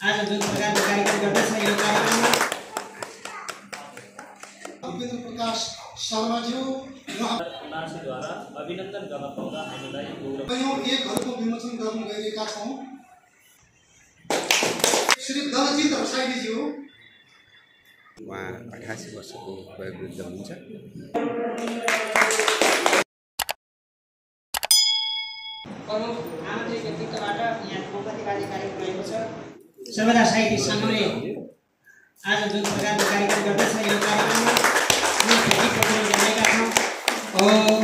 आज जुन प्रकारको कार्यक्रम गर्दैछ यो कार्यक्रममा प्रकाश शर्माज्यू अठासी वर्षको वयोवृद्ध हुनुहुन्छ प्रमुख व्यक्तित्वबाट यहाँ मुखतिवादी कार्यक्रम रहेको छ। सर्वदा साहित्यिक सङ्घले आज जुन प्रकारको कार्यक्रम गर्दैछ। यो कार्यक्रममा प्रोग्राम गरिरहेका छौँ। ओम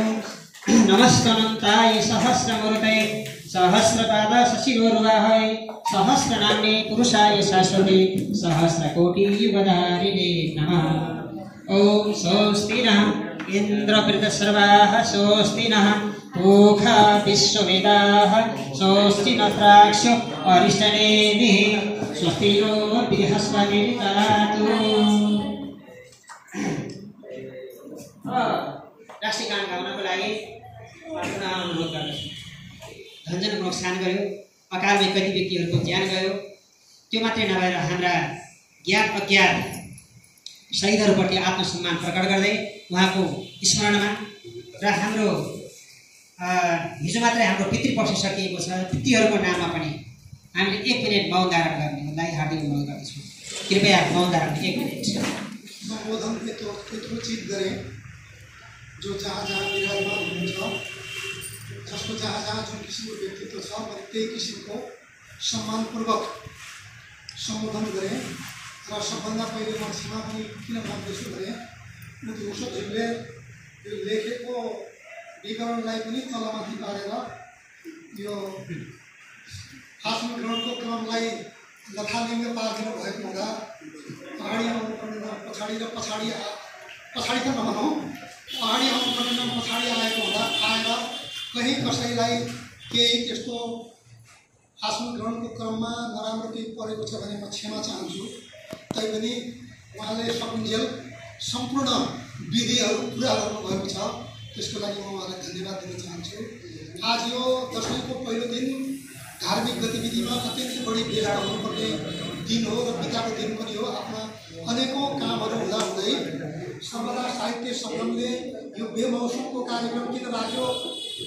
नमस्कनन्ताय सहस्रमूर्ते सहस्रपाद शशिगोरुवाहै सहस्रनाम्ने पुरुषाय शाश्वते सहस्रकोटि युगधारिणे नमः। ॐ स्वस्ति नः इन्द्रकृतसर्वाः स्वस्ति नः पूखा विश्ववेदाः स्वस्ति न अरिष्टनेमिः स्वस्ति नो बृहस्पतिर्ददातु राष्ट्रिय गान गाउनको लागि प्रार्थना अनुरोध गर्दछु। धन्जन नोक्सान गयो अकालमै कति व्यक्तिहरूको ज्यान गयो त्यो मात्रै नभएर हाम्रा ज्ञान अज्ञान शहीदहरूप्रति आत्मसम्मान प्रकट गर्दै उहाँको स्मरणमा र हाम्रो हिजो मात्रै हाम्रो पितृपक्ष सकिएको छ पितृहरूको नाममा पनि हामीले एक मिनट मौन धारण गर्नेलाई हार्दिक अनुरोध गर्दछौँ। कृपया मौन धारण एक मिनट। सम्बोधन यत्रो यत्रोचित गरे जो जहाँ जहाँ विराजमान हुनुहुन्छ जसको जहाँ जहाँ जुन किसिमको व्यक्तित्व छ मैले त्यही किसिमको सम्मानपूर्वक सम्बोधन गरेँ र सबभन्दा पहिले म क्षमा पनि किन माग्दैछु भने दिउँसोज्यूले यो लेखेको विवरणलाई पनि तलमाथि पारेर यो आफ्नो ग्रहणको क्रमलाई लथालिङ्ग पारिदिनु भएको हुँदा अगाडि आउनुपर्ने नाम पछाडि र पछाडि पछाडि त नभनौँ अगाडि आउनुपर्ने पछाडि आएको हुँदा आएर कहीँ कसैलाई केही त्यस्तो आफ्नो ग्रहणको क्रममा नराम्रो केही परेको छ भने म क्षमा चाहन्छु। तैपनि उहाँले सकुन्जेल सम्पूर्ण विधिहरू पुरा गर्नुभएको छ। त्यसको लागि म उहाँलाई धन्यवाद दिन चाहन्छु। आज यो दसैँको पहिलो दिन धार्मिक गतिविधिमा अत्यन्तै बढी व्यस्त हुनुपर्ने दिन हो र पिताको दिन पनि हो। आफ्ना अनेकौँ कामहरू हुँदा हुँदै सर्वदा साहित्य सङ्गमले यो बेमौसमको कार्यक्रम किन राख्यो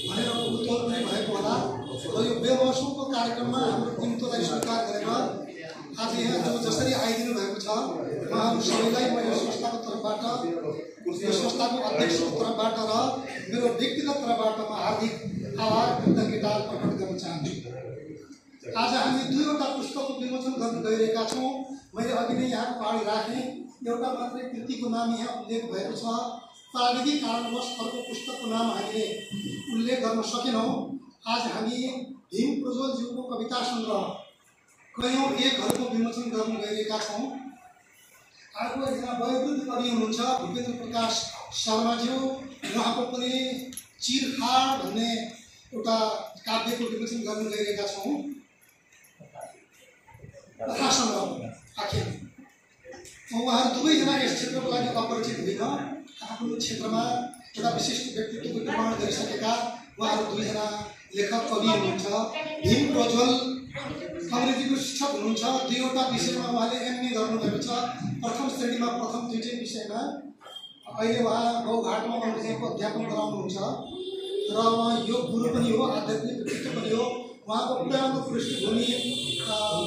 भनेर उत्तर पनि भएको होला। र यो बेमौसमको कार्यक्रममा हाम्रो निम्तोलाई स्वीकार गरेर आज यहाँ जो जसरी आइदिनु भएको छ उहाँहरू सबैलाई म यो संस्थाको तर्फबाट यो संस्थाको अध्यक्षको तर्फबाट र मेरो व्यक्तिगत तर्फबाट म हार्दिक आभार कृतज्ञता प्रकट गर्न चाहन्छु। आज हामी दुईवटा पुस्तकको विमोचन गर्न गइरहेका छौँ। मैले अघि नै यहाँको अगाडि राखेँ। एउटा मात्रै कृतिको नाम यहाँ उल्लेख भएको छ। प्राविधिक कारणवश अर्को पुस्तकको नाम हामीले उल्लेख गर्न सकेनौँ। आज हामी भीम प्रज्वलज्यूको कविता सङ्ग्रह कयौँ एकहरूको विमोचन गर्न गइरहेका छौँ। अर्को एकजना वयोवृद्ध कवि हुनुहुन्छ भूपेन्द्र प्रकाश शर्माज्यू। उहाँको पनि चिरखाड भन्ने एउटा काव्यको विमोचन गर्न गइरहेका छौँ। सङ्ग्रह आखिर उहाँहरू दुवैजना यस क्षेत्रको लागि अपरिचित होइन आफ्नो क्षेत्रमा एउटा विशिष्ट व्यक्तित्वको निर्माण गरिसकेका उहाँहरू दुईजना लेखक कवि हुनुहुन्छ भीम प्रज्वल अङ्ग्रेजीको शिक्षक हुनुहुन्छ दुईवटा विषयमा उहाँले एमए गर्नुभएको छ प्रथम श्रेणीमा प्रथम दुईटै विषयमा अहिले उहाँ गाउँघाटमा अङ्ग्रेजीको अध्यापन गराउनुहुन्छ र उहाँ योग गुरु पनि हो आध्यात्मिक व्यक्तित्व पनि हो उहाँको पुरानो पृष्ठभूमि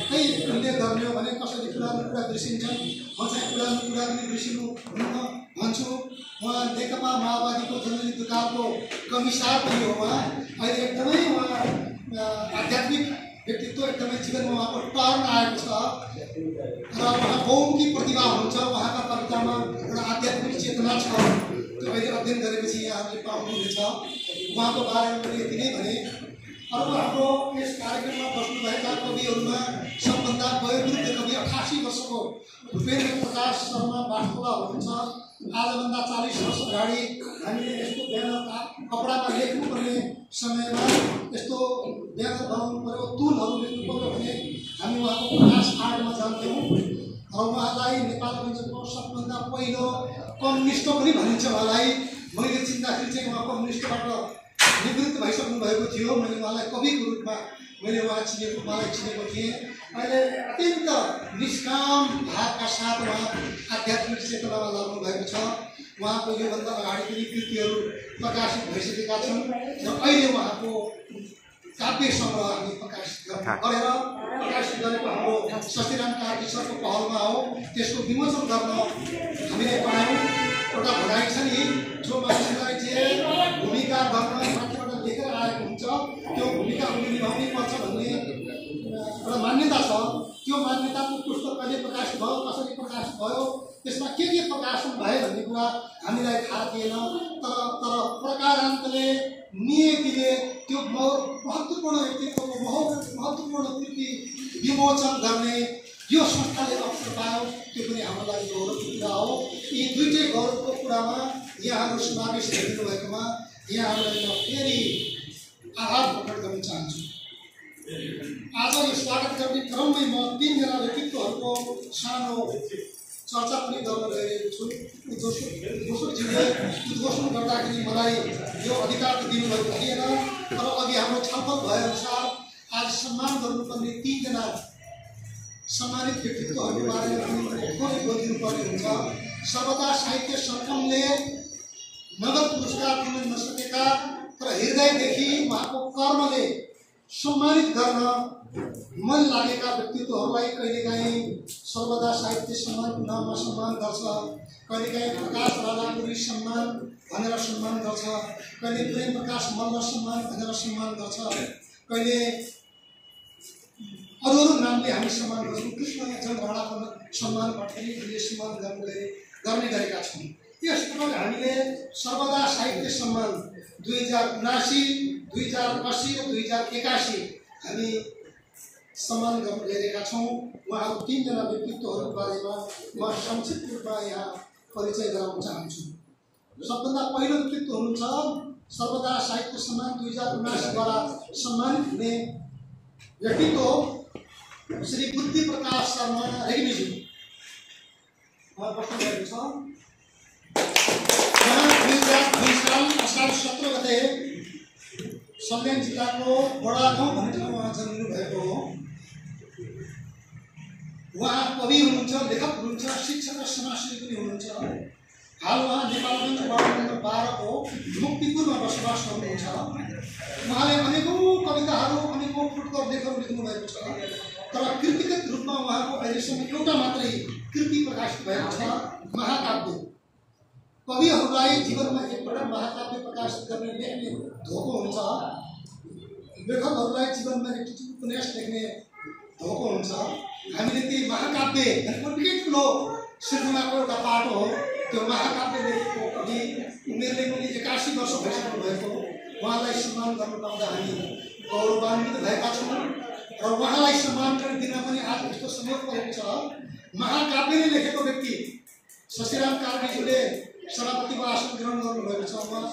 केही उल्लेख गर्ने हो भने कसरी पुरानो कुरा बिर्सिन्छन् म चाहिँ पुरानो कुरा पनि बिर्सिनु हुन्न भन्छु उहाँ नेकपा माओवादीको जनयुद्धकालको कमिसार पनि हो उहाँ अहिले एकदमै उहाँ आध्यात्मिक व्यक्तित्व एकदमै जीवनमा उहाँको टर्न आएको छ र उहाँ बहुमुखी प्रतिभा हुनुहुन्छ उहाँका कवितामा एउटा आध्यात्मिक चेतना छ त्यो अहिले अध्ययन गरेपछि यहाँहरूले पाउनुहुनेछ उहाँको बारेमा पनि यति नै भने अर्को हाम्रो यस कार्यक्रममा बस्नुभएका कविहरूमा सबभन्दा वयोवृद्ध कवि अठासी वर्षको भूपेन्द्र प्रकाश शर्मा बाठोला हुनुहुन्छ। आजभन्दा चालिस वर्ष अगाडि हामीले यस्तो ब्यानर कपडामा लेख्नुपर्ने समयमा यस्तो ब्यानर बनाउनु पऱ्यो तुलहरू लेख्नु पऱ्यो भने हामी उहाँको प्रकाश आर्टमा जान्थ्यौँ। र उहाँलाई नेपालगञ्जको सबभन्दा पहिलो कम्युनिस्ट पनि भनिन्छ उहाँलाई। मैले चिन्दाखेरि चाहिँ उहाँ कम्युनिस्टबाट निवृत्त भइसक्नु भएको थियो मैले उहाँलाई कविको रूपमा मैले उहाँ चिनेको उहाँलाई चिनेको थिएँ अहिले अत्यन्त निष्काम भावका साथ उहाँ आध्यात्मिक चेतनामा लाग्नु भएको छ उहाँको योभन्दा अगाडि पनि कृतिहरू प्रकाशित भइसकेका छन् र अहिले उहाँको काव्य सङ्ग्रह हामी प्रकाशित गरेर प्रकाशित गरेको हाम्रो सत्यराम कार्की सरको पहलमा हो त्यसको विमोचन गर्न हामीले पायौँ एउटा भनाइ छ नि जो मान्छेलाई चाहिँ भूमिका गर्न हुन्छ। त्यो भूमिका उसले निभाउनै पर्छ भन्ने एउटा मान्यता छ। त्यो मान्यताको पुस्तक कहिले प्रकाशित भयो कसरी प्रकाशित भयो त्यसमा के के प्रकाशन भयो भन्ने कुरा हामीलाई थाहा थिएन। तर तर प्रकारान्तले नियतिले त्यो महत्त्वपूर्ण व्यक्तित्वको महत्त्वपूर्ण कृति विमोचन गर्ने यो संस्थाले अवसर पायो। त्यो पनि हाम्रो लागि गौरवको कुरा हो। यी दुइटै गौरवको कुरामा यहाँहरू समावेश गरिदिनु भएकोमा यहाँहरूलाई म फेरि आभार प्रकट गर्न चाहन्छु आज गर्ने क्रममै म तिनजना व्यक्तित्वहरूको सानो चर्चा पनि गर्न गइरहेको छु दोस्रोजीले उद्घोषण गर्दाखेरि मलाई यो अधिकार त दिनुभएको थिएन। तर अघि हाम्रो छलफल भएअनुसार आज सम्मान गर्नुपर्ने तिनजना सम्मानित व्यक्तित्वहरूको बारेमा पनि थोरै बोलिदिनु पर्ने हुन्छ। सर्वदा साहित्य सङ्गमले नगद पुरस्कार दिन नसकेका तर हृदयदेखि उहाँको कर्मले सम्मानित गर्न मन लागेका व्यक्तित्वहरूलाई कहिलेकाहीँ सर्वदा साहित्य सम्मानको नाममा सम्मान गर्छ कहिलेकाहीँ प्रकाश राजापुरी सम्मान भनेर सम्मान गर्छ कहिले प्रेम प्रकाश मल्ल सम्मान भनेर सम्मान गर्छ कहिले अरू अरू नामले हामी सम्मान गर्छौँ कृष्ण जन राणाको सम्मान हामीले सम्मान गर्ने गर्ने गरेका छौँ। यस प्रकार हामीले सर्वदा साहित्य सम्मान दुई हजार उनासी दुई हजार अस्सी र दुई हजार एकासी हामी सम्मान गर्न गइरहेका छौँ। उहाँहरू तिनजना व्यक्तित्वहरूको बारेमा म संक्षिप्त रूपमा यहाँ परिचय गराउन चाहन्छु। सबभन्दा पहिलो व्यक्तित्व हुनुहुन्छ सर्वदा साहित्य सम्मान दुई हजार उनासीद्वारा सम्मानित हुने व्यक्तित्व श्री बुद्धि प्रकाश शर्मा रेग्मीज्यू उहाँ बस्नुभएको छ। उहाँ दुई हजार दुई साल असार सत्र गते सल्यान जिल्लाको बडा गाउँ भन्ने ठाउँमा जन्मिनु भएको हो। उहाँ कवि हुनुहुन्छ लेखक हुनुहुन्छ शिक्षक र समाजसेवी पनि हुनुहुन्छ। हाल उहाँ नेपालगञ्ज वार्ड नम्बर बाह्रको मुक्तिपुरमा बसोबास गर्नुहुन्छ। उहाँले अनेकौँ कविताहरू अनेकौँ फुटकर लेखहरू लेख्नु भएको छ। तर कृतिगत रूपमा उहाँको अहिलेसम्म एउटा मात्रै कृति प्रकाशित भएको छ महाकाव्य। कविहरूलाई एक एकपल्ट महाकाव्य प्रकाशित गर्ने लेख्ने धोको हुन्छ लेखकहरूलाई जीवनमा एकचोटि उपन्यास लेख्ने धोको हामीले ती महाकाव्य ठुलो सृजनाको एउटा पाटो हो त्यो महाकाव्य लेखेको कवि उमेरले पनि एकासी वर्ष भएको उहाँलाई सम्मान गर्न पाउँदा हामी गौरवान्वित भएका छौँ र उहाँलाई सम्मान गर्ने दिन पनि आज यस्तो समय परेको छ महाकाव्यले लेखेको व्यक्ति, शशिराम कार्कीज्यूले सभापतिको आसन ग्रहण गर्नुभएको छ उहाँ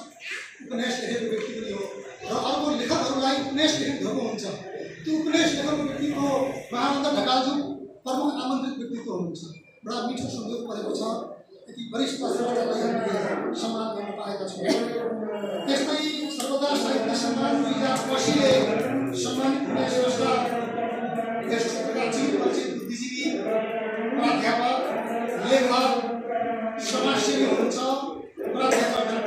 उपन्यास लेखेको व्यक्ति पनि हो। र अर्को लेखकहरूलाई उपन्यास लेखेको हुन्छ। त्यो उपन्यास लेखेको व्यक्तिको महानन्द ढकालज्यू प्रमुख आमन्त्रित व्यक्तित्व हुनुहुन्छ। बडा मिठो संयोग परेको छ। यति वरिष्ठ सम्मान गर्न पाएका छौँ। त्यस्तै सर्वदा साहित्य सम्मान दुई हजार असीले सम्मानित स्रष्टा यस चिर परिचित बुद्धिजीवी प्राध्यापक लेखक समाजसेवी हुनुहुन्छ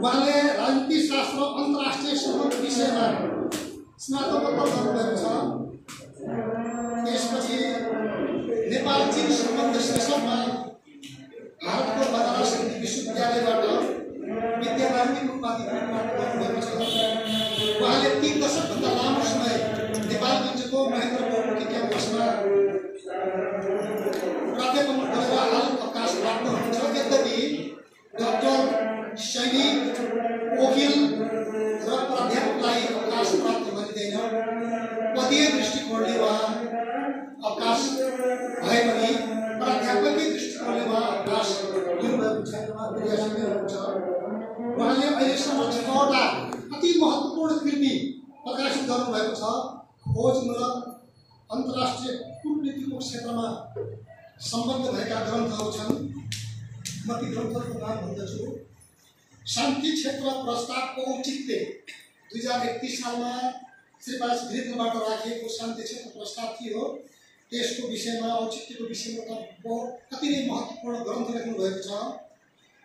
उहाँले राजनीति शास्त्र अन्तर्राष्ट्रिय सम्बन्ध विषयमा स्नातकोत्तर गर्नुभएको छ त्यसपछि नेपाल चीन सम्बन्ध शीर्षकमा अन्तर्राष्ट्रिय कूटनीतिको क्षेत्रमा सम्बद्ध भएका ग्रन्थहरू छन्। म ती ग्रन्थहरूको नाम भन्दछु। शान्ति क्षेत्र प्रस्तावको औचित्य दुई हजार एकतिस सालमा श्रीपास घिरितबाट राखिएको शान्ति क्षेत्र प्रस्ताव थियो त्यसको विषयमा औचित्यको विषयमा त बहु अति नै महत्त्वपूर्ण ग्रन्थ लेख्नु भएको छ।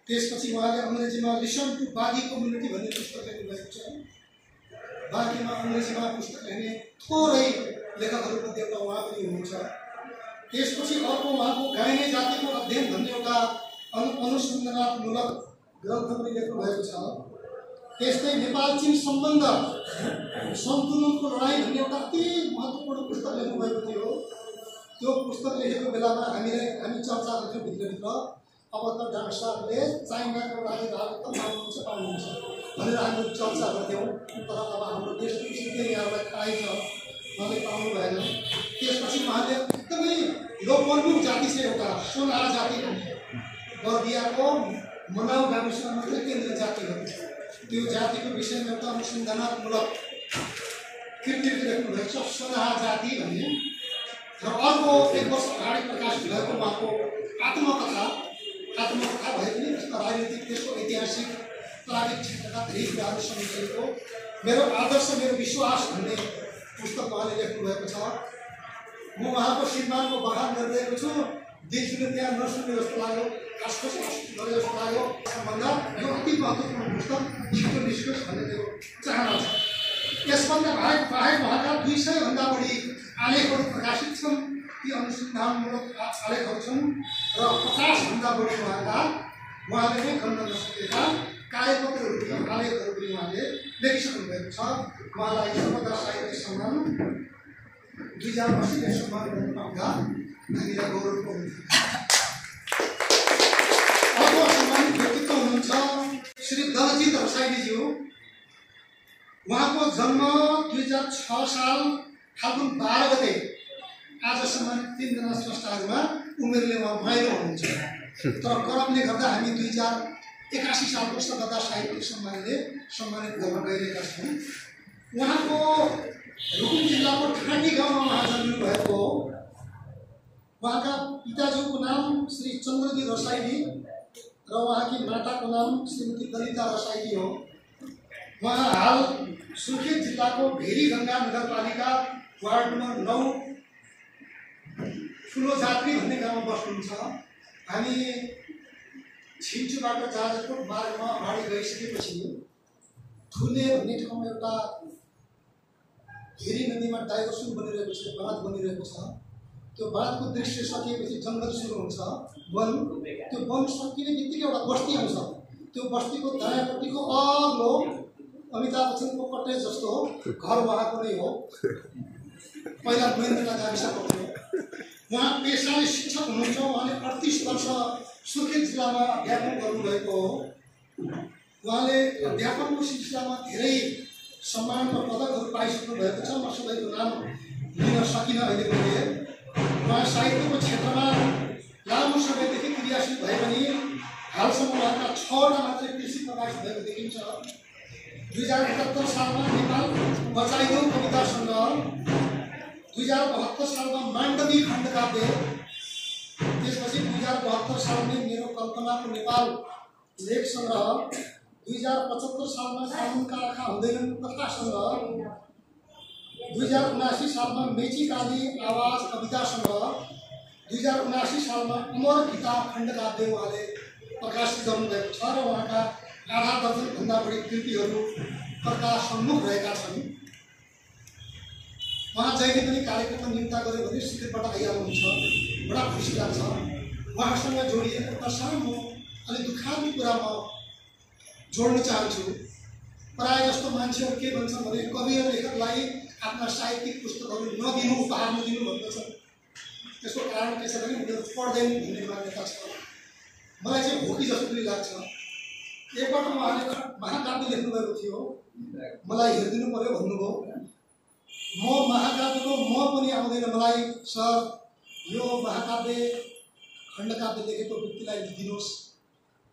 त्यसपछि उहाँले अङ्ग्रेजीमा लिसन टु बागी कम्युनिटी भन्ने पुस्तक लेख्नु भएको छ। बाँकीमा अङ्ग्रेजीमा पुस्तक लेख्ने थोरै लेखकहरूमध्ये एउटा उहाँ पनि हुनुहुन्छ त्यसपछि अर्को उहाँको गाइने जातिको अध्ययन भन्ने एउटा अनु अनुसन्धानमूलक ग्रन्थ पनि लेख्नु भएको छ। त्यस्तै नेपाल चिन सम्बन्ध सन्तुलनको लडाइँ भन्ने एउटा अति महत्त्वपूर्ण पुस्तक लेख्नु भएको थियो। त्यो पुस्तक लेखेको बेलामा हामीलाई हामी चर्चा गर्थ्यौँ भित्रभित्र। अब त डाक्टर साहबले चाइनाको लागि भारत त पाउनुहुन्छ पाउनुहुन्छ भनेर हामी चर्चा गर्थ्यौँ तर अब हाम्रो देशको सिधै यहाँलाई थाहै छ उहाँले पाउनु भएन त्यसपछि उहाँले एकदमै लोकप्रमुख जाति छ एउटा सोना जाति बर्दियाको मनाउ गाविसमा मात्रै केंद्रीय जाति हो। त्यो जातिको विषयमा एउटा अनुसन्धानमूलक कृतिहरू लेख्नु भएको छ सोनाहा जाति भन्ने र अर्को एक वर्ष अगाडि प्रकाशित भएको उहाँको आत्मकथा आत्मकथा भए पनि राजनीतिक ऐतिहासिक प्राविधिक क्षेत्रका धेरै कुराहरू समेटिएको मेरो आदर्श मेरो विश्वास भन्ने पुस्तक उहाँले लेख्नु भएको छ म उहाँको श्रीमानको बखान गरिरहेको छु दिलसुले त्यहाँ नसुन्ने जस्तो लाग्यो आसपास गरे जस्तो लाग्यो भन्दा यो अति महत्त्वपूर्ण पुस्तक छिटो निस्कोस् भन्ने मेरो चाहना छ यसभन्दा बाहेक बाहेक उहाँका दुई सयभन्दा बढी आलेखहरू प्रकाशित छन् ती अनुसन्धानमूलक आलेखहरू छन् र पचासभन्दा बढी उहाँका उहाँले नै गर्न नसकेका कार्यपत्रहरू पनि आलेखहरू पनि उहाँले लेखिसक्नु भएको छ। उहाँलाई सर्वदा साहित्य सम्मान दुई हजार असीले सम्मान गर्न पाउँदा हामीलाई हुन्छ अर्को सम्मानित व्यक्तित्व हुनुहुन्छ श्री दलजित रसाइलीज्यू उहाँको जन्म दुई हजार छ साल फाल्गुन बाह्र गते आज सम्मानित तिनजना स्रष्टाहरूमा उमेरले उहाँ माइलो हुनुहुन्छ। तर करमले गर्दा हामी दुई हजार एकासी सालको सगदा साहित्यिक सम्मानले सम्मानित गर्न गइरहेका छौँ। उहाँको रुकुम जिल्लाको ठाँटी गाउँमा उहाँ जन्मिनु भएको हो। उहाँका पिताजीको नाम श्री चन्द्रजी रसाइली र उहाँकी माताको नाम श्रीमती ललिता रसाइली हो। उहाँ हाल सुर्खेत जिल्लाको भेरीगङ्गा नगरपालिका वार्ड नम्बर नौ ठुलो जात्री भन्ने गाउँमा बस्नुहुन्छ। हामी छिन्चुबाट जाजरकोट मार्गमा अगाडि गइसकेपछि ठुले भन्ने ठाउँमा एउटा भेरी नदीमा डाइभर्सन बनिरहेको छ बाँध बनिरहेको छ। त्यो बाँधको दृश्य सकिएपछि जङ्गल सुरु हुन्छ वन। त्यो वन सकिने बित्तिकै एउटा बस्ती आउँछ। त्यो बस्तीको दायाँपट्टिको अग्लो अमिताभ बच्चनको कटेज जस्तो घर उहाँको नै हो। पहिला महेन्द्रला गाविसको उहाँ पेसाले शिक्षक हुनुहुन्छ उहाँले अडतिस वर्ष सुर्खेत जिल्लामा अध्यापन गर्नुभएको हो। उहाँले अध्यापनको सिलसिलामा धेरै सम्मान र पदकहरू पाइसक्नु भएको छ। म सबैको नाम लिन सकिनँ अहिलेको लिए उहाँ साहित्यको क्षेत्रमा लामो समयदेखि क्रियाशील भए पनि हालसम्म उहाँका छवटा मात्रै कृषि प्रकाशित भएको देखिन्छ। दुई हजार एकात्तर सालमा नेपाल बचाइदेऊ कविता सङ्ग्रह दुई हजार बहत्तर सालमा माण्डवी खण्डकाव्य त्यसपछि दुई हजार बहत्तर सालमा मेरो कल्पनाको नेपाल लेख सङ्ग्रह दुई हजार पचहत्तर सालमा कानुनका आँखा हुँदैनन् कथा सङ्ग्रह दुई हजार उनासी सालमा मेची काली आवाज कविता सङ्ग्रह दुई हजार उनासी सालमा अमर गीता खण्डकाव्य उहाँले प्रकाशित गर्नुभएको छ र उहाँका आधा दर्जनभन्दा बढी कृतिहरू प्रकाश सम्मुख रहेका छन्। उहाँ जहिले पनि कार्यक्रममा निम्ता गऱ्यो भने सिक्रेटबाट आइहाल्नुहुन्छ बडा खुसी लाग्छ। उहाँसँग जोडिएको एउटा सानो अलिक दुःखादि कुरा म जोड्न चाहन्छु। प्रायः जस्तो मान्छेहरू के भन्छन् भने कवि लेखकलाई आफ्ना साहित्यिक पुस्तकहरू नदिनु उपहार नदिनु भन्दछन्। त्यसको कारण के छ भने उनीहरू पढ्दैन भन्ने मान्यता छ। मलाई चाहिँ भोकी जस्तो पनि लाग्छ। एकपल्ट उहाँले महाकाव्य लेख्नुभएको थियो। मलाई हेरिदिनु पऱ्यो भन्नुभयो। म महाकाव्यको म पनि आउँदैन मलाई सर। यो महाकाव्य खण्डकाव्य लेखेको व्यक्तिलाई लिदिनुहोस्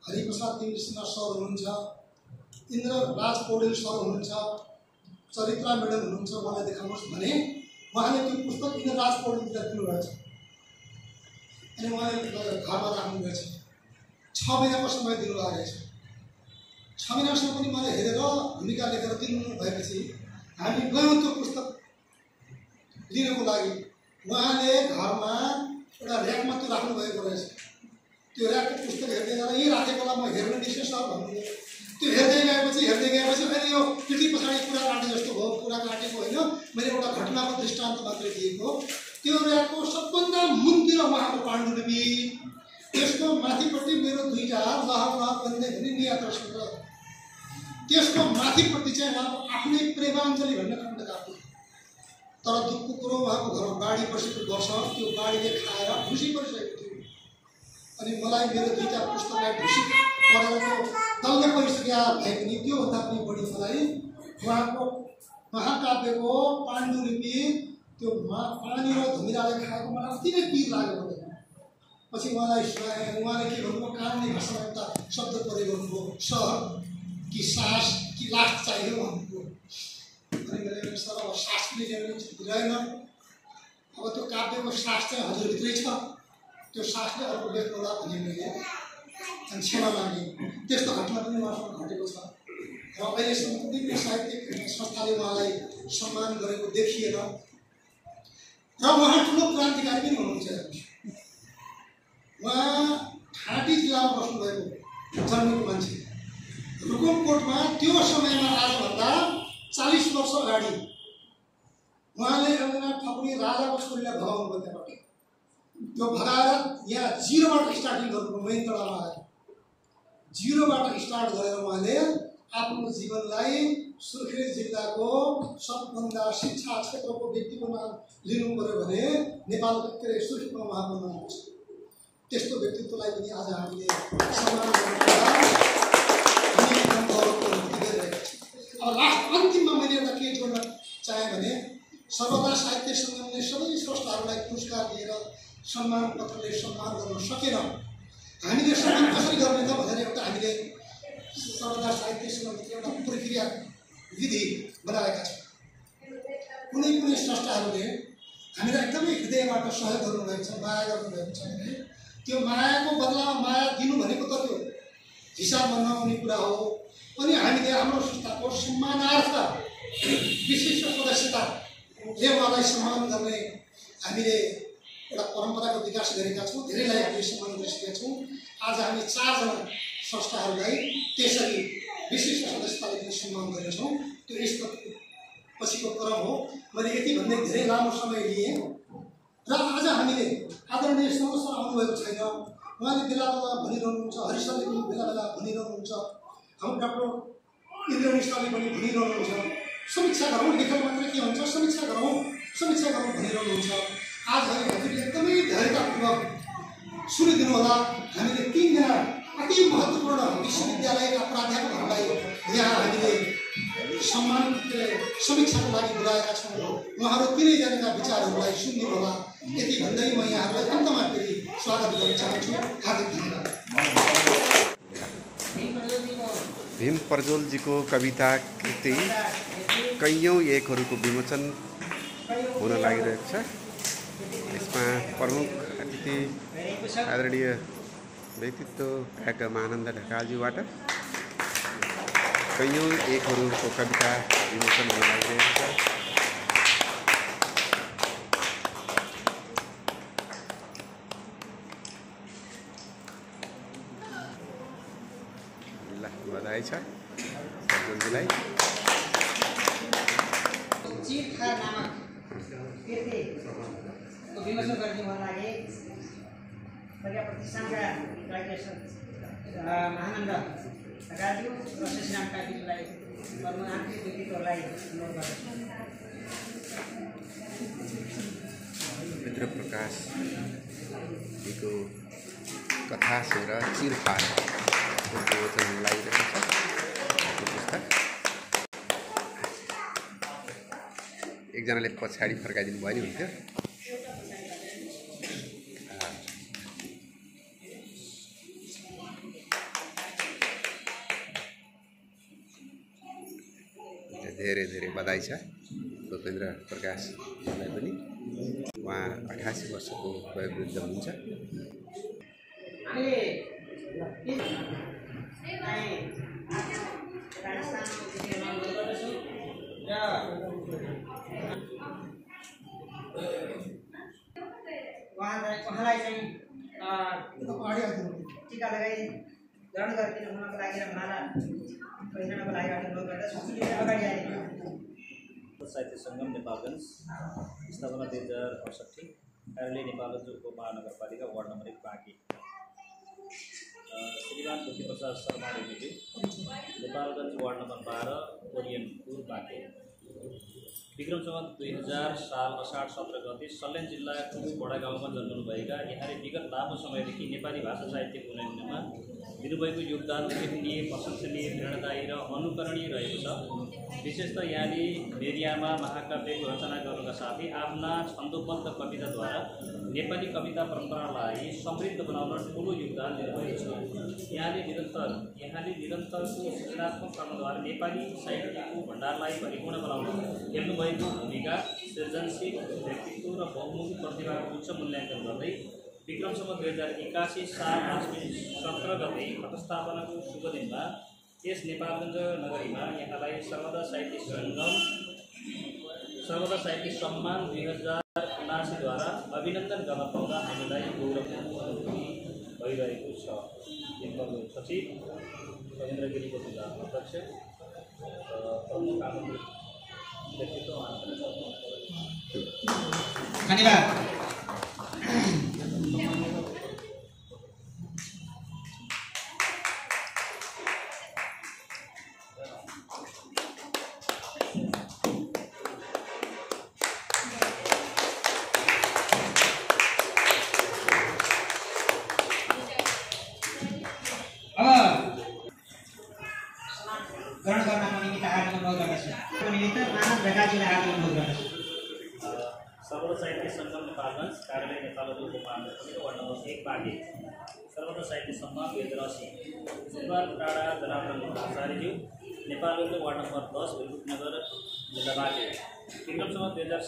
हरिप्रसाद तिमिर सिन्हा सर हुनुहुन्छ। इन्द्र राज पौडेल सर हुनुहुन्छ। चरित्रा म्याडम हुनुहुन्छ उहाँलाई देखाउनुहोस् भने उहाँले त्यो पुस्तक इन्द्र राज पौडेलतिर दिनुभएछ अनि उहाँले घरमा राख्नुभएछ छ महिनाको समय दिनु लागेको छ। छ महिनासम्म पनि मैले हेरेर भूमिका लेखेर दिनु भएपछि हामी गयौँ त्यो पुस्तक। लिनको लागि उहाँले घरमा एउटा ऱ्याकमा त्यो राख्नुभएको रहेछ। त्यो ऱ्याकको पुस्तक हेर्दै जाँदा यहीँ राखेको म हेर्नु निस्केँ सर भन्नुभयो त्यो हेर्दै गएपछि हेर्दै गएपछि अहिले यो पिठी पछाडि कुरा काटे जस्तो भयो, कुरा काटेको होइन। मैले एउटा घटनाको दृष्टांत मात्रै दिएको। त्यो ऱ्याकको सबभन्दा मुनतिर उहाँको पाण्डुलिपि। त्यसको माथिपट्टि मेरो दुईवटा लहर लहर बन्दै हुने नियात्र त्यसको माथिपट्टि चाहिँ उहाँको आफ्नै प्रेमाञ्जली भन्ने खण्ड काट्यो तर दुःखको कुरो उहाँको घरमा बाढी बसेको वर्ष त्यो बाढीले खाएर ढुसी परिसकेको थियो। अनि मलाई मेरो दुईवटा पुस्तकलाई ढुसी त्यो तल्लो परिसक्या भए पनि त्योभन्दा पनि बढी मलाई उहाँको महाकाव्यको पाण्डुलिपि, त्यो मा, पानी र धुमिराले खाएको मलाई अति नै पिर लागेको थियो पछि उहाँलाई सुनाएँ उहाँले के भन्नुभयो? कानुनी भाषामा एउटा शब्द प्रयोग गर्नुभयो, सर, कि सास कि चाहियो भन्नुभयो। मैले सर अब सास पनि रहेन अब त्यो काव्यको सास चाहिँ हजुरभित्रै छ त्यो सासले अर्को लेख्नु होला भन्ने मैले अनि क्षमा मागेँ त्यस्तो घटना पनि उहाँसँग घटेको छ र अहिलेसम्म पनि साहित्यिक संस्थाले उहाँलाई सम्मान गरेको देखिएन र उहाँ ठुलो क्रान्तिकारी पनि हुनुहुन्छ उहाँ घाँटी जिल्लामा बस्नुभएको जन्मेको मान्छे रुकुमकोटमा त्यो समयमा आजभन्दा चालिस वर्ष अगाडि उहाँले एउटा ठकुरी राजाको छोरीलाई भयो त्यहाँबाट त्यो भगाएर यहाँ जिरोबाट स्टार्टिङ गर्नुभयो मेन तडामा आएर जिरोबाट स्टार्ट गरेर उहाँले आफ्नो जीवनलाई सुर्खेत जिल्लाको सबभन्दा शिक्षा क्षेत्रको व्यक्तिको लिनु पऱ्यो भने नेपालको के अरे सुर्खेतमा उहाँको नाम त्यस्तो व्यक्तित्वलाई पनि आज हामीले सम्मान गर्नुपर्दा हामी एकदम गौरवको अनुभूति गरिरहेका छौँ अब लास्ट अन्तिममा मैले एउटा के जोड्न चाहेँ भने सर्वदा साहित्य सङ्गमले सबै स्रष्टाहरूलाई पुरस्कार दिएर सम्मान पत्रले सम्मान गर्न सकेन। हामीले सम्मान कसरी गर्ने त भनेर एउटा हामीले सर्वदा साहित्य सङ्गमभित्र एउटा प्रक्रिया विधि बनाएका छौँ। कुनै कुनै स्रष्टाहरूले हामीलाई एकदमै हृदयबाट सहयोग गर्नुभएको छ माया गर्नुभएको छ भने त्यो मायाको बदलामा माया दिनु भनेको त त्यो हिसाबमा नहुने कुरा हो। अनि हामीले हाम्रो संस्थाको सम्मानार्थ विशिष्ट सदस्यताले उहाँलाई सम्मान गर्ने हामीले एउटा परम्पराको विकास गरेका छौँ धेरैलाई हामीले सम्मान गरिसकेका छौँ। आज हामी चारजना संस्थाहरूलाई त्यसरी विशिष्ट सदस्यताले पनि सम्मान गरेका छौँ त्यो यस्तो पछिको क्रम हो। मैले यति भन्दै धेरै लामो समय लिएँ। र आज हामीले आदरणीय समस्या आउनुभएको छैन। उहाँले बेला बेला भनिरहनुहुन्छ हरिशरले पनि बेला बेला भनिरहनुहुन्छ। हाम्रो डाक्टर इन्द्र मिश्रले पनि भनिरहनुहुन्छ। समीक्षा गरौँ, लेखन मात्रै के हुन्छ, समीक्षा गरौँ समीक्षा गरौँ भनिरहनुहुन्छ आज हामी हजुरले एकदमै धैर्यतापूर्वक सुनिदिनु होला हामीले तिनजना अति महत्त्वपूर्ण विश्वविद्यालयका प्राध्यापकहरूलाई यहाँ हामीले सम्मान के अरे समीक्षाको लागि बोलाएका छौँ। उहाँहरू तिनैजनाका विचारहरूलाई सुनिदिनु होला यति भन्दै म यहाँहरूलाई अन्तमा फेरि स्वागत गर्न चाहन्छु। हार्दिक धन्यवाद। भीम प्रज्वलजीको कविता, कृति। कैयौँ एकहरूको विमोचन हुन छ। यसमा प्रमुख अतिथि आदरणीय व्यक्तित्व भएका महानन्द ढकालजीबाट कैयौँ एकहरूको कविता विमोचन हुन लागिरहेको छ। ल, बधाई प्रज्ञा प्रतिष्ठानका महानन्द राजु र कार्कीज्यूलाई गर्नु आन्तरिक व्यक्तित्वहरूलाई अनुरोध गर्दछु कथा र चिरफार हुन लागिरहेको एकजनाले पछाडि फर्काइदिनु भयो नि हुन्थ्यो। छ। भूपेन्द्र प्रकाशलाई पनि उहाँ अठासी वर्षको वयोवृद्ध हुनुहुन्छ। टिका लगाई ग्रहण गरिदिनु हुनको लागि र पहिरनको लागि अनुरोध गर्दछु अगाडि साहित्य सङ्गम नेपालगञ्ज स्थापना दुई हजार अडसट्ठी कार्यालय नेपालगञ्ज उपमहानगरपालिका वार्ड नम्बर एक बाँकी। श्रीमान प्रसाद शर्मा नेपालगञ्ज वार्ड नम्बर बाह्र ओरियनपुर बाँकी। विक्रम सम्वत दुई हजार साल असाढ सत्र गते सल्यान जिल्लाको बडा गाउँमा जन्मनुभएका यहाँले विगत लामो समयदेखि नेपाली भाषा साहित्यको उन्नयनमा दिनुभएको योगदान उल्लेखनीय प्रशंसनीय प्रेरणादायी र अनुकरणीय रहेको छ। विशेष त यहाँले मेरियामा महाकाव्यको रचना गर्नुका साथै आफ्ना छन्दोबद्ध कविताद्वारा नेपाली कविता परम्परालाई समृद्ध बनाउन ठुलो योगदान दिनुभएको छ। यहाँले निरन्तर यहाँले निरन्तरको सृजनात्मक कर्मद्वारा नेपाली साहित्यको भण्डारलाई परिपूर्ण बनाउन हेर्नुभएको भूमिका सृजनशील व्यक्तित्व र बहुमुखी प्रतिभाको उच्च मूल्याङ्कन गर्दै विक्रमसम्म दुई हजार एकासी साल आश्विन सत्र गते प्रतिस्थापनाको शुभ दिनमा यस नेपालगञ्ज नगरीमा यहाँलाई सर्वदा साहित्य सङ्गम सर्वदा साहित्य सम्मान दुई हजार उनासीद्वारा अभिनन्दन गर्न पाउँदा हामीलाई गौरवको अनुभूति भइरहेको छ। सचिव रविन्द्र गिरीको जिल्ला अध्यक्ष र प्रमुख आमन्त्रित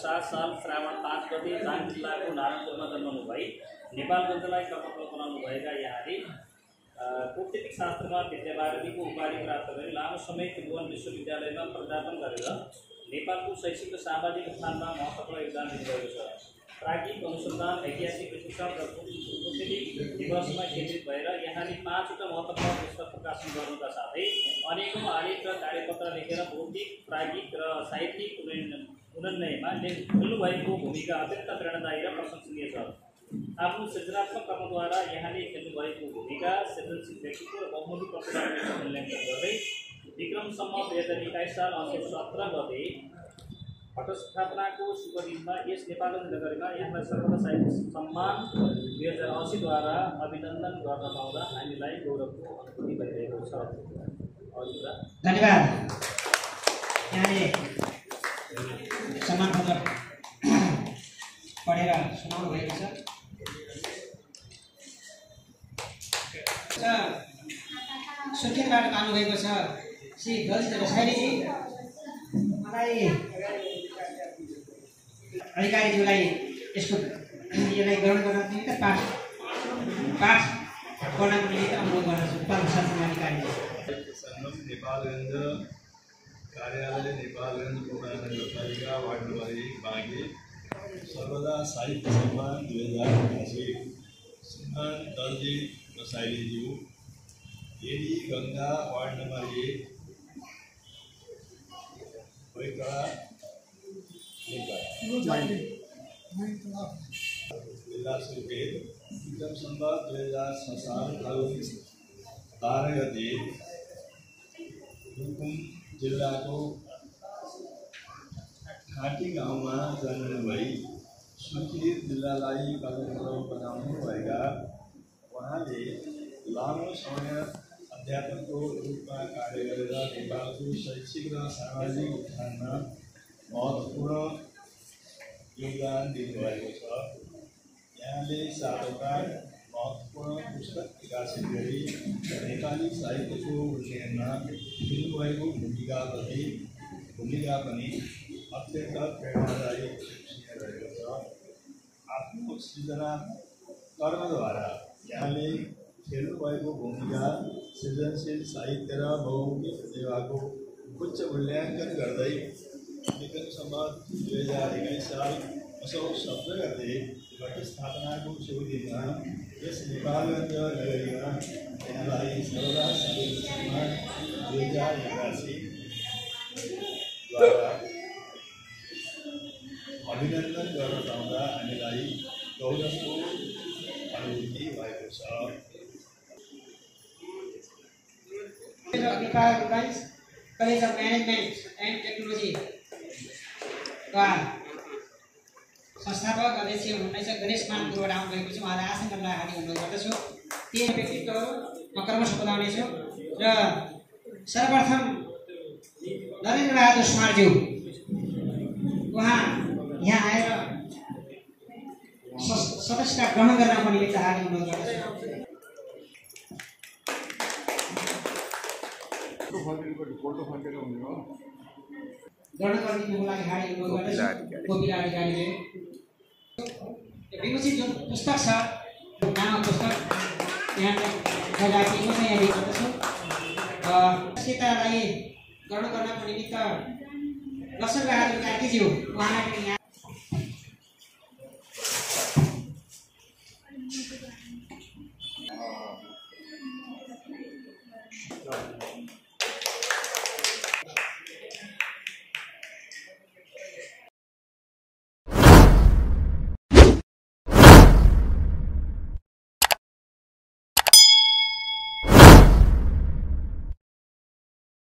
सात साल श्रावण पाँच गते दाङ जिल्लाको नारायणपुरमा जन्मनु भई नेपालगञ्जलाई कर्मफल बनाउनु भएका यहाँले अ, कौटुम्बिक शास्त्रमा विद्याभारतीको उपाधि प्राप्त गरी लामो समय त्रिभुवन विश्वविद्यालयमा प्राध्यापन गरेर नेपालको शैक्षिक र सामाजिक स्थानमा महत्त्वपूर्ण योगदान दिनुभएको छ। प्राज्ञिक अनुसन्धान ऐतिहासिक विश्लेषण र कौटुम्बिक दिवसमा केन्द्रित भएर यहाँले पाँचवटा महत्त्वपूर्ण पुस्तक प्रकाशन गर्नुका साथै अनेकौँ आलेख र कार्यपत्र लेखेर बौद्धिक प्राज्ञिक र साहित्यिक उन्नयनमा खेल्नुभएको भूमिका अत्यन्त प्रेरणादायी र प्रशंसनीय छ आफ्नो सृजनात्मक कर्मद्वारा यहाँले खेल्नुभएको भूमिका सृजनशील व्यक्तित्व र बहुमुखी प्रतिभाको मूल्याङ्कन गर्दै विक्रमसम्म दुई हजार एक्काइस साल असोज सत्र गते घटस्थापनाको शुभ दिनमा यस नेपालगञ्ज नगरीमा यहाँलाई सर्वदा साहित्य सम्मान दुई हजार असीद्वारा अभिनन्दन गर्न पाउँदा हामीलाई गौरवको अनुभूति भइरहेको छ धन्यवाद पत्र पढेर सुनाउनु भएको छ। सुर्खेतबाट पाउनुभएको छ। श्री दलित रसाइलीजी मलाई अधिकारीज्यूलाई यसको यसलाई ग्रहण गर्न निमित्त पाठ पाठ गर्नको निमित्त अनुरोध गर्दछु। उत्तर शासन नेपालगञ्ज कार्यालय नेपालगञ्ज उपमहानगरपालिका वार्ड नम्बर एक बाँकी सर्वदा साहित्य सम्मान दुई हजार उनासी श्रीमान दलजी रसाइलीज्यू। एडी गङ्गा वार्ड नम्बर एक। भोइकडा नेपाल। जिल्ला सुर्खेत। विक्रम सम्बत दुई हजार छ साल फागुन बाह्र गते रुकुम जिल्लाको ठाँटी गाउँमा जन्मनु भई जिल्लालाई कलमरो बनाउनु भएका उहाँले लामो समय अध्यापकको रूपमा कार्य गरेर नेपालको शैक्षिक र सामाजिक उत्थानमा महत्त्वपूर्ण योगदान दिनुभएको छ। यहाँले सातवटा महत्त्वपूर्ण पुस्तक प्रकाशित गरी नेपाली भूमिका अत्यन्त प्रेरणादायी भूमिका, सृजनशील साहित्य र बहुमुखी प्रतिभाको उच्च मूल्याङ्कन गर्दै सम्मत दुई हज़ार एक्काइस साल असौ शब्द गर्दै घट स्थापनाको शुभ दिनमा यस नेपालगञ्ज नगरीमा यहाँलाई सर्वदा सबै सम्मान दुई हजार एकासी द्वारा अभिनन्दन गर्न पाउँदा हामीलाई गौरवको अनुभूति भएको छ Nepalgunj college of management and technology का संस्थापक अध्यक्ष गणेश मान गुरुबाट आउनुभएको छ उहाँलाई आसन गर्नलाई हार्दिक अनुरोध गर्दछु ती व्यक्तित्वहरू म क्रमशः बोलाउनेछु र सर्वप्रथम नरेन्द्र बहादुर सुमारज्यू उहाँ यहाँ आएर सदस्यता ग्रहण गर्न पनि निमित्त हार्दिक अनुरोध गर्दछु गरिदिनुको लागि हार्दिक अनुरोध गर्दछु। कोपिला अधिकारीले विमोचित जुन पुस्तक छ नामक पुस्तक यहाँ राखिएको छ यहाँ गर्दछु सीतालाई ग्रहण गर्नको निमित्त लक्ष्मण बहादुर कार्कीज्यू उहाँलाई पनि यहाँ